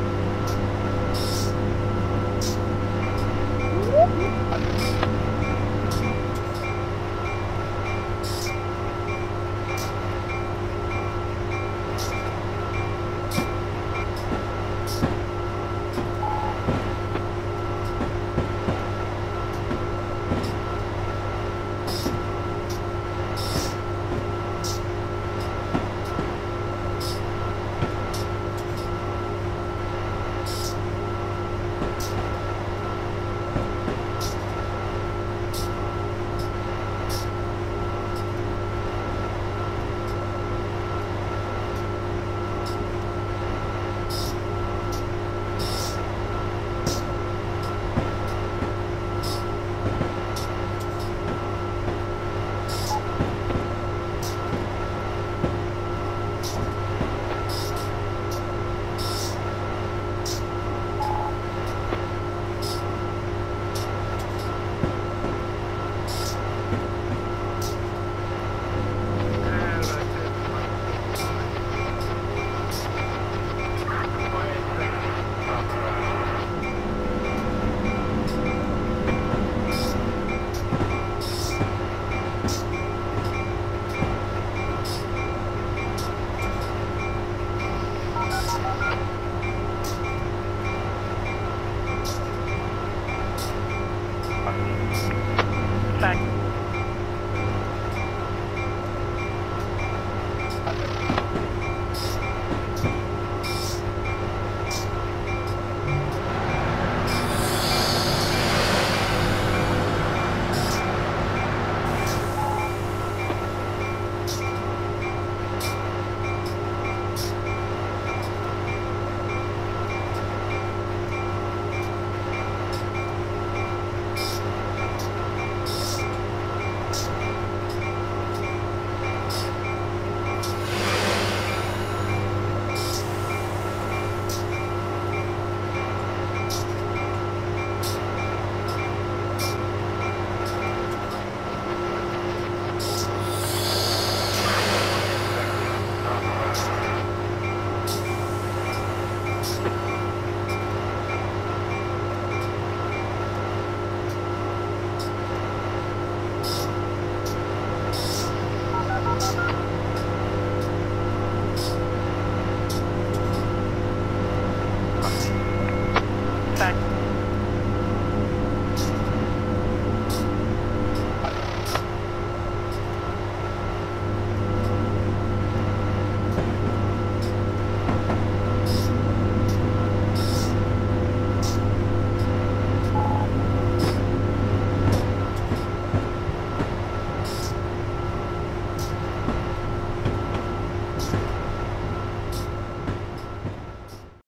back. back.